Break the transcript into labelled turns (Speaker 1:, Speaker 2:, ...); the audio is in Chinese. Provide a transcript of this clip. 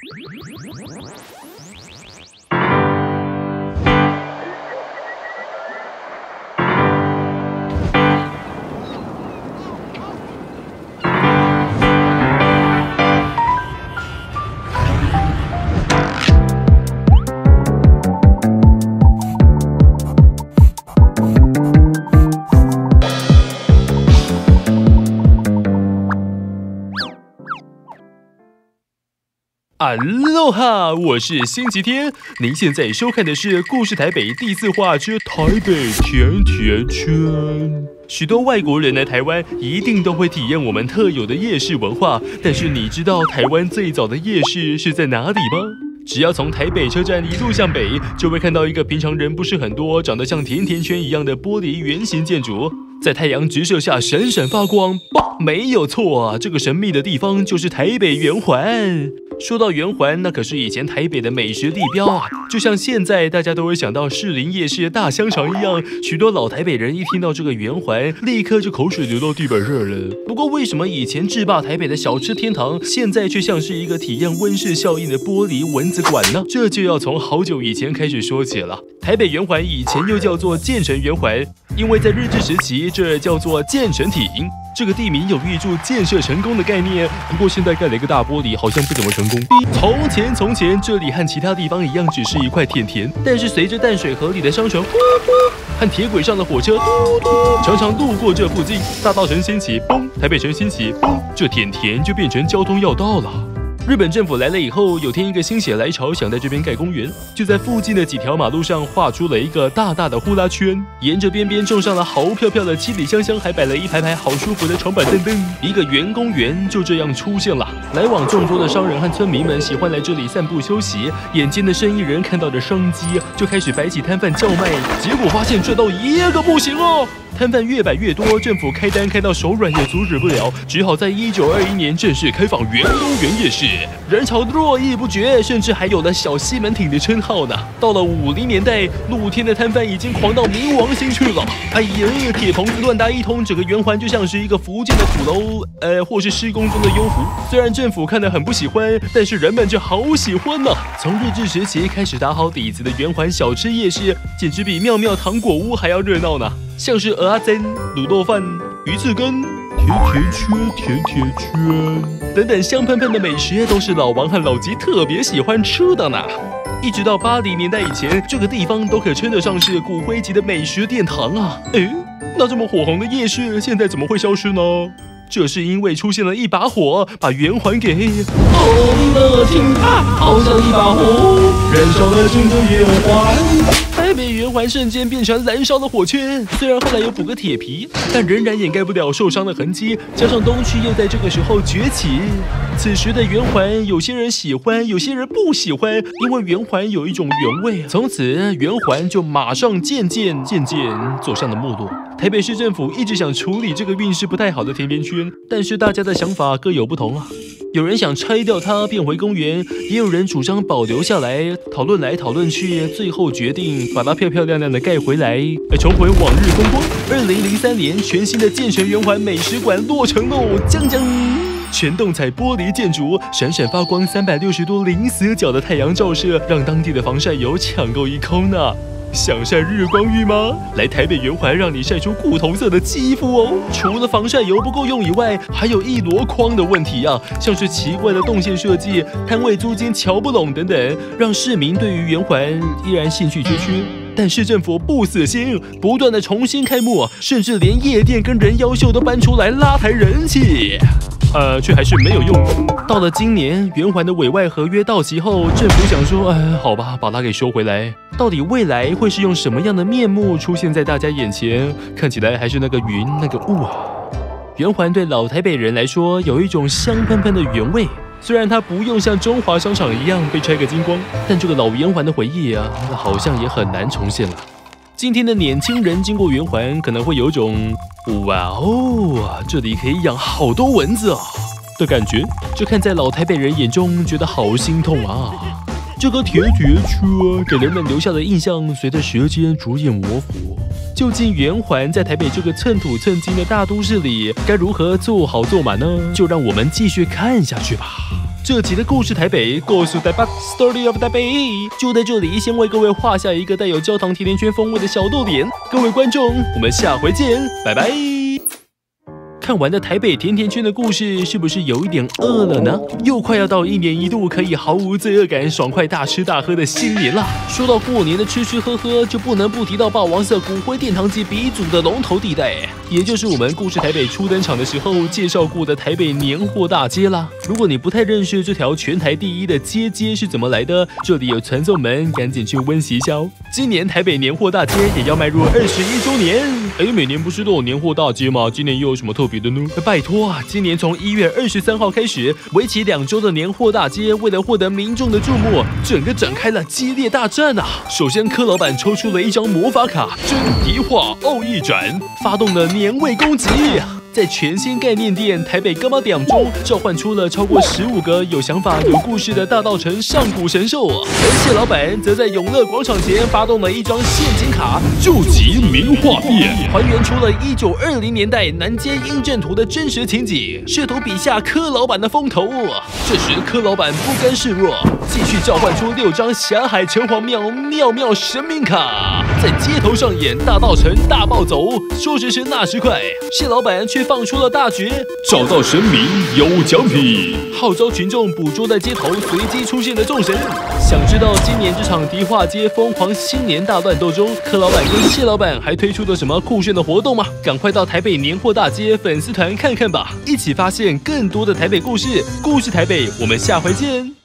Speaker 1: フフフフ。哈喽哈，我是星期天。您现在收看的是《故事台北第四话之台北甜甜圈》。许多外国人来台湾，一定都会体验我们特有的夜市文化。但是你知道台湾最早的夜市是在哪里吗？只要从台北车站一路向北，就会看到一个平常人不是很多、长得像甜甜圈一样的玻璃圆形建筑，在太阳直射下闪闪发光。没有错，这个神秘的地方就是台北圆环。说到圆环，那可是以前台北的美食地标啊，就像现在大家都会想到士林夜市大香肠一样。许多老台北人一听到这个圆环，立刻就口水流到地板上了。不过，为什么以前制霸台北的小吃天堂，现在却像是一个体验温室效应的玻璃蚊子馆呢？这就要从好久以前开始说起了。台北圆环以前又叫做建成圆环，因为在日治时期，这叫做建成亭。这个地名有预祝建设成功的概念，不过现在盖了一个大玻璃，好像不怎么成功。从前从前，这里和其他地方一样，只是一块甜甜。但是随着淡水河里的商船和铁轨上的火车嘟嘟常常路过这附近，大道城兴起，嘣，台北城兴起，嘣，这甜甜就变成交通要道了。日本政府来了以后，有天一个心血来潮，想在这边盖公园，就在附近的几条马路上画出了一个大大的呼啦圈，沿着边边种上了好漂漂的七里香香，还摆了一排排好舒服的长板凳凳，一个圆公园就这样出现了。来往众多的商人和村民们喜欢来这里散步休息，眼尖的生意人看到的商机，就开始摆起摊贩叫卖，结果发现赚到一个不行哦。摊贩越摆越多，政府开单开到手软也阻止不了，只好在一九二一年正式开放员工园夜市，人潮络绎不绝，甚至还有了小西门町的称号呢。到了五零年代，露天的摊贩已经狂到冥王星去了。哎呀，铁棚子乱搭一通，整个圆环就像是一个福建的土楼，呃，或是施工中的幽湖。虽然政府看得很不喜欢，但是人们却好喜欢呢。从日治时期开始打好底子的圆环小吃夜市，简直比妙妙糖果屋还要热闹呢。像是鹅阿珍、卤豆饭、鱼翅羹、甜甜圈、甜甜圈等等香喷喷的美食，都是老王和老吉特别喜欢吃的呢。一直到八零年代以前，这个地方都可称得上是骨灰级的美食殿堂啊。哎，那这么火红的夜市，现在怎么会消失呢？这是因为出现了一把火，把圆环给
Speaker 2: 红了天，好像一把火，燃烧了整个圆环。
Speaker 1: 台北圆环瞬间变成燃烧的火圈，虽然后来有补个铁皮，但仍然掩盖不了受伤的痕迹。加上东区又在这个时候崛起，此时的圆环，有些人喜欢，有些人不喜欢，因为圆环有一种原味。从此，圆环就马上渐渐渐渐走向了没落。台北市政府一直想处理这个运势不太好的甜甜圈，但是大家的想法各有不同啊。有人想拆掉它变回公园，也有人主张保留下来。讨论来讨论去，最后决定把它漂漂亮亮的盖回来，重回往日风光。二零零三年，全新的健全圆环美食馆落成喽！将将，全动彩玻璃建筑，闪闪发光，三百六十度零死角的太阳照射，让当地的防晒油抢购一空呢。想晒日光浴吗？来台北圆环，让你晒出古铜色的肌肤哦。除了防晒油不够用以外，还有一箩筐的问题啊，像是奇怪的动线设计、摊位租金瞧不拢等等，让市民对于圆环依然兴趣缺缺。但市政府不死心，不断的重新开幕，甚至连夜店跟人妖秀都搬出来拉抬人气。呃，却还是没有用。到了今年，圆环的委外合约到期后，政府想说，哎，好吧，把它给收回来。到底未来会是用什么样的面目出现在大家眼前？看起来还是那个云，那个雾啊。圆环对老台北人来说，有一种香喷喷的原味。虽然它不用像中华商场一样被拆个精光，但这个老圆环的回忆啊，好像也很难重现了。今天的年轻人经过圆环，可能会有种哇哦，这里可以养好多蚊子啊的感觉。这看在老台北人眼中，觉得好心痛啊。这个甜甜圈给人们留下的印象，随着时间逐渐模糊。究竟圆环在台北这个寸土寸金的大都市里，该如何做好做满呢？就让我们继续看下去吧。这集的故事台北，故事台北，Story of 台北，就在这里，先为各位画下一个带有焦糖甜甜圈风味的小豆点。各位观众，我们下回见，拜拜。看完的台北甜甜圈的故事，是不是有一点饿了呢？又快要到一年一度可以毫无罪恶感、爽快大吃大喝的新年了！说到过年的吃吃喝喝，就不能不提到霸王色骨灰殿堂级鼻祖的龙头地带，也就是我们故事台北初登场的时候介绍过的台北年货大街啦。如果你不太认识这条全台第一的街街是怎么来的，这里有传送门，赶紧去温习一下哦。今年台北年货大街也要迈入二十一周年，哎，每年不是都有年货大街吗？今年又有什么特别？拜托啊！今年从一月二十三号开始，为期两周的年货大街，为了获得民众的注目，整个展开了激烈大战啊！首先，柯老板抽出了一张魔法卡——真敌化奥义转，发动了年味攻击。在全新概念店台北干妈店中召唤出了超过十五个有想法、有故事的大道城上古神兽，而谢老板则在永乐广场前发动了一张陷阱卡，救急名画店，还原出了一九二零年代南街英阵图的真实情景，试图比下柯老板的风头。这时柯老板不甘示弱，继续召唤出六张霞海城隍庙妙妙神明卡，在街头上演大道城大暴走，说时迟那时快，谢老板却。放出了大绝，找到神明有奖品，号召群众捕捉在街头随机出现的众神。想知道今年这场迪化街疯狂新年大乱斗中，柯老板跟谢老板还推出了什么酷炫的活动吗？赶快到台北年货大街粉丝团看看吧，一起发现更多的台北故事。故事台北，我们下回见。